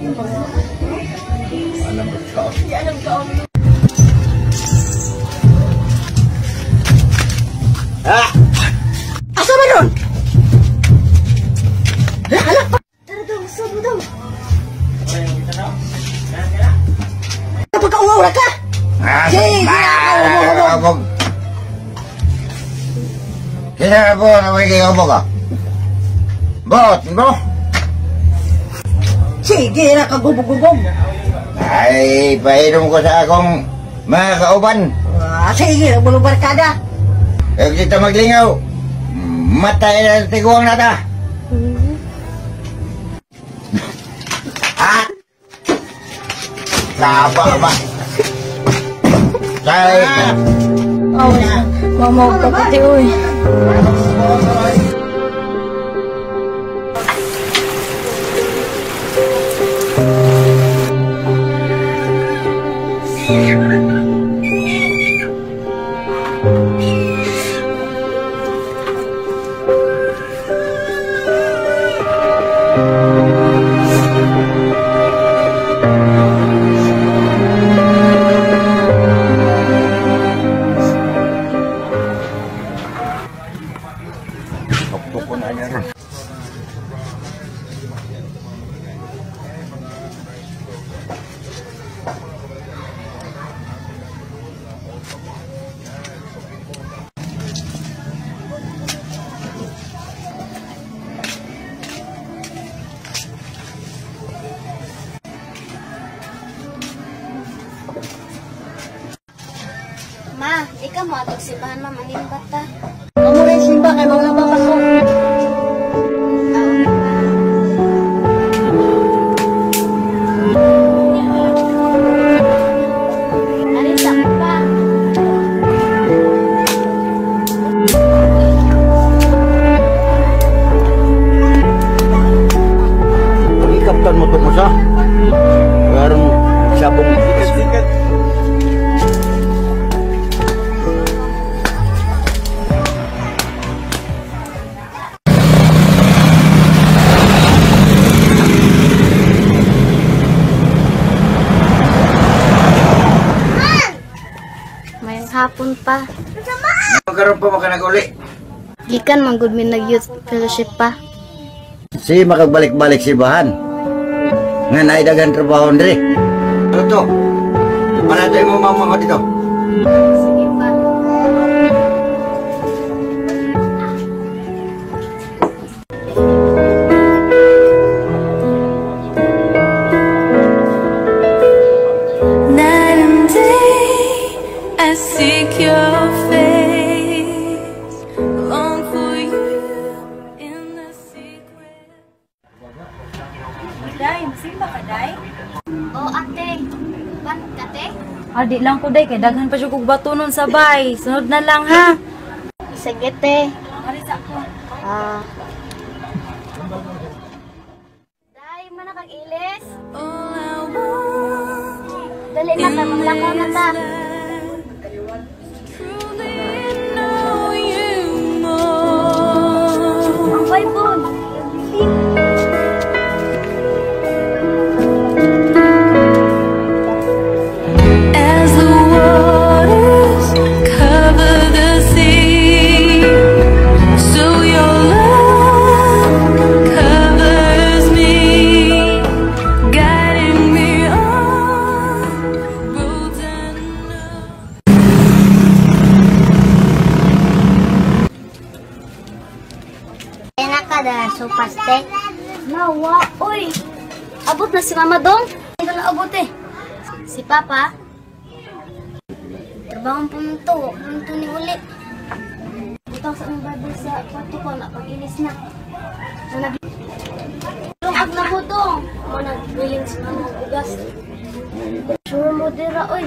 Alam ko ka. Hindi alam ka. Ah! Asa ba? Eh, halak pa! Tara daw, asa mo daw? Okay, kita daw. Tara, tara. Kapag kaumawra ka! Ah, Jeez, nakakaumawra mo! Kaya na po, nawagay ka po ka. Bakit mo? Sige na kagubog-gubog. Ay, painom ko sa akong mga kauban. Ah, sige, bulong barkada. Kaya kita maglingaw. Matay na tiguang nata. Ah! Saba ba? Say! Oh, mamaw ka pati, uy. Ikaw mo atong sibahan, ma, manimbat ta. Kamu rin simba kay mga pa. Ikaptan mo to mo sa. Garong sabong sikat-sikat. Hapon pa. Magkaroon pa makanag uli. Gikan man gud nag youth fellowship pa. Si makagbalik-balik si Bahan. Nga naidagan trabaho nri. Ano to? Panatay mo mama ko dito. Day. Kaya daghan pa siya kong bato nun sabay. Sunod na lang, ha? Sige te. Marisa ko. Ah. Day, man nakag-ilis. All I want Dali na ta, maglakaw na ta. Mama Dong. Ito na abot. Si Papa. Trabaho po nito. Punto ni uli. Butang sa mga babi sa kwarto ko na pag-inis na. Tulong na butong. Mo nag-willing si Mama ang ugas. Sure mo dira, uy.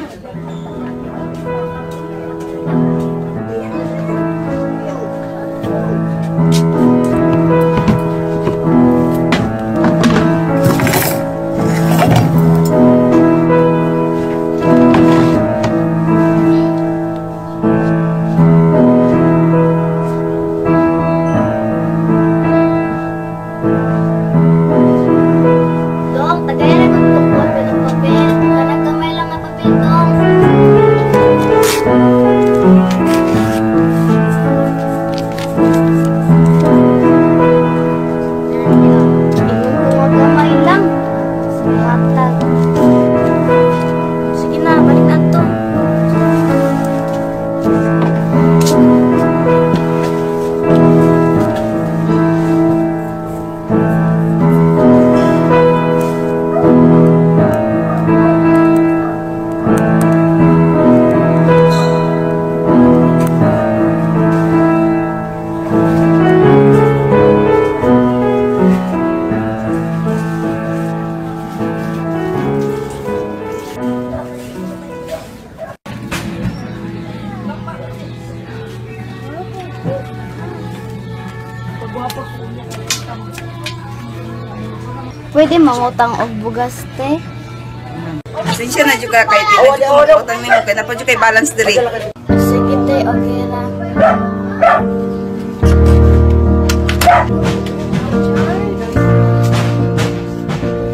Mangutang og bugas, te. Pasensya na juga kay Tina. Oh, utang nimo kay napo kay balance diri. Sige, te. Okay ra.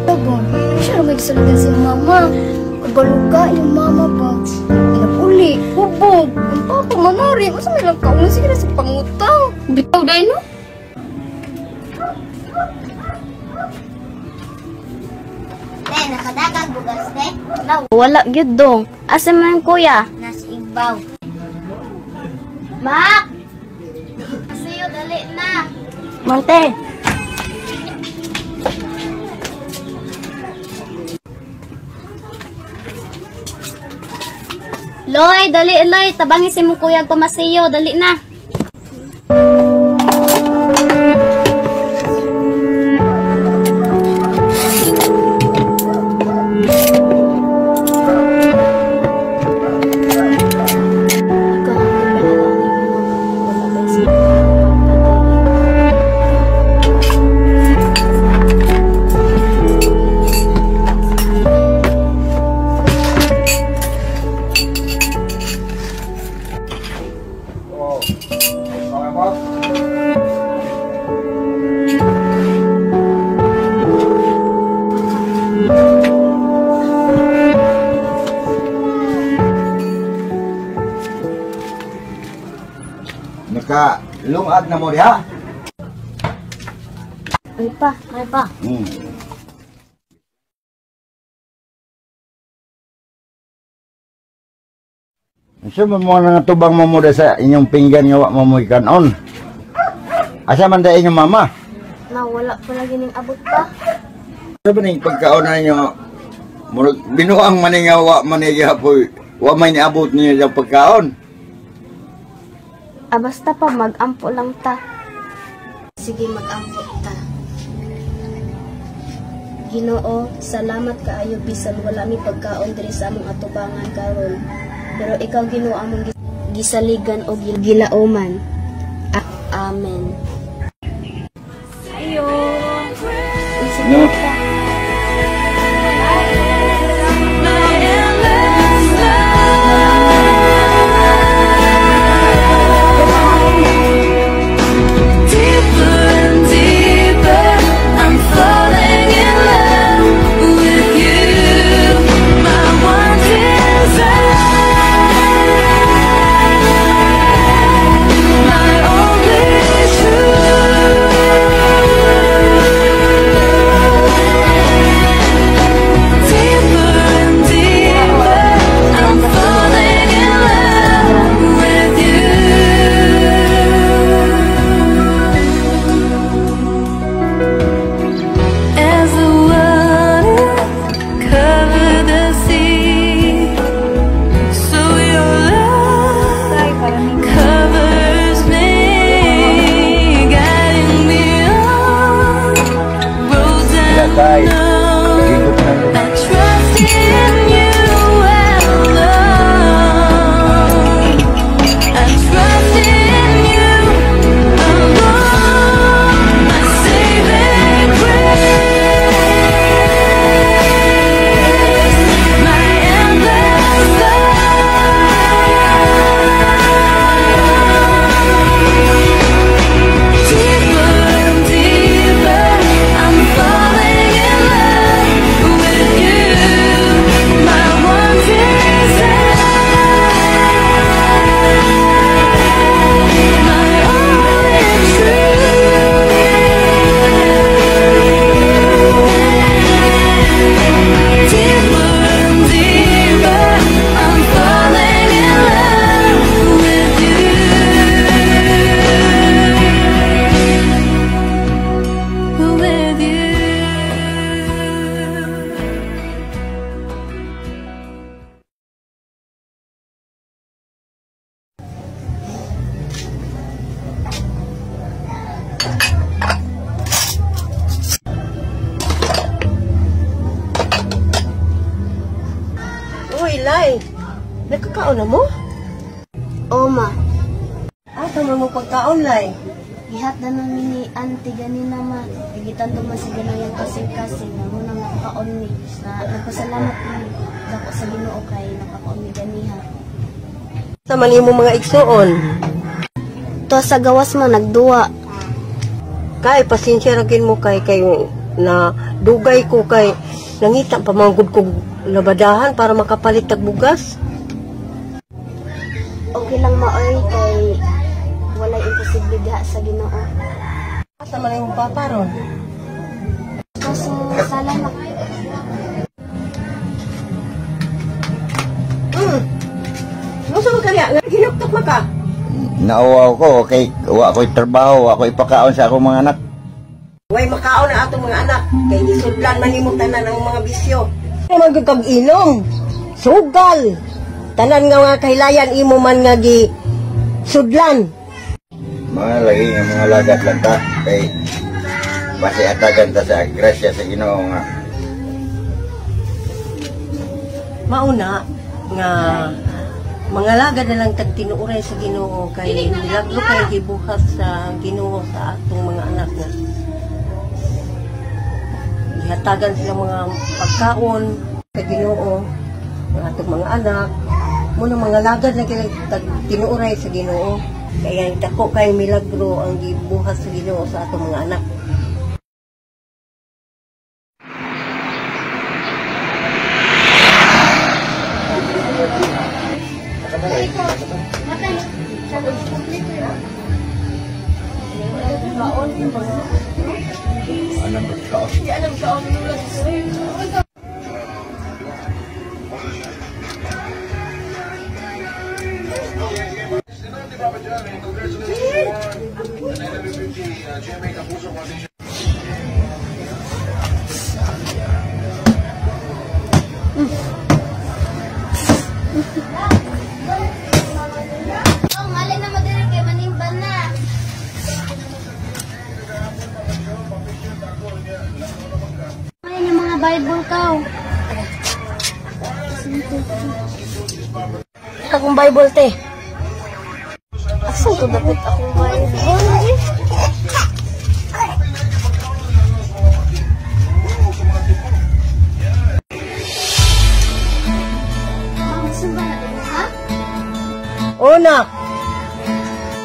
Tabon, siya rin magsalugan si mama. Kabaluga yung mama ba? Napuli, hubog. Ang papa, manori. Masa may lang kaunan sige na sa pangutang. Bitaw dahil, no? Te, nakadagang bugas, te. Wala gyud dong. Asa man kuya? Nasa ibaw. Mak! Asiyo, dali na. Mante. Loy, dali, Loy. Tabangi si mo kuya pamasiyo. Dali na. Lungag na mo diha. Ay pa, ay pa. Hmm. Asa man mo nga tubang mo mo da sa inyong pinggan nga wa mo mo kanon? Asa man da inyong mama? Nawala pa lagi ning abot pa. Asa ba ning pagkaon na ninyo? Murag binuang man nga wa man niya po. Wa may niabot niya sa pagkaon. Ah, basta pa mag-ampo lang ta. Sige, mag-ampo ta. Ginoo, salamat kaayo bisan wala mi pagkaon diri sa among atubangan karon. Pero ikaw Ginoo among gis- gisaligan o gil- gilaoman. Amen. Ayo. No. Lai. Nagkakaon na mo? Oma, Ah, tama mo pagkaon, Lai. Gihat na nun ni auntie ganina ma. Gigitan to man si ganayang kasing-kasing na muna nakakaon ni. Na nagpasalamat ni dako sa Ginoo kay nakakaon ni ganiha. Sa man imo mga igsuon. To sa gawas man nagduwa. Kay pasensya ra gid mo kay kay na dugay ko kay nangita pa manggod ko labadahan para makapalit tag bugas. Okay lang maoy kay walay imposible diha sa Ginoo. Sa man imong papa ron. Kaso salamat. Hmm. Musa mo kaya nga hinuktok man ka. Nauwaw ko, okay, wa ko'y trabaho, wa ko'y pakaon sa akong mga anak. Way makaon na atong mga anak kay gisudlan man nimo tanan ang mga bisyo. Naman gyud kag ilong. Sugal. Tanan nga nga kahilayan imo man nga gi sudlan. Mga lagi nga mga lagat lang ta, kay basi atagan ta sa grasya sa Ginoo nga. Mauna nga mga lagad na lang tag tinuuray sa Ginoo kay milagro kay gibuhat sa Ginoo sa atong mga anak nga. Ihatagan sila mga pagkaon kay Ginoo ng atong mga anak. Muna mga lagad na kay tag tinuuray sa Ginoo. Kaya dako kay milagro ang gibuhat sa Ginoo sa atong mga anak. 绝美的不是黄金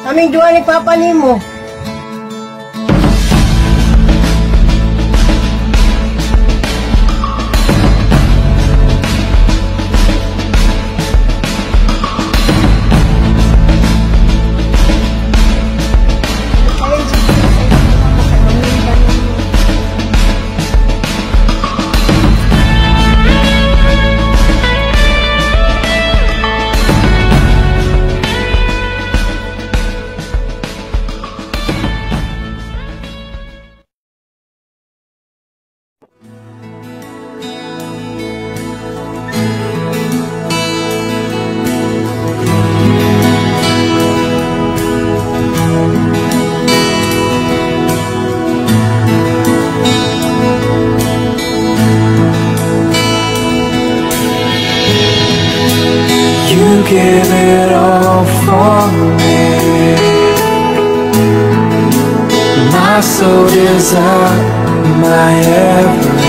kaming duwa ni Papa nimo. Give it all for me. My soul desire, my everything.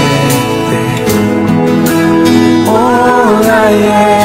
All I am.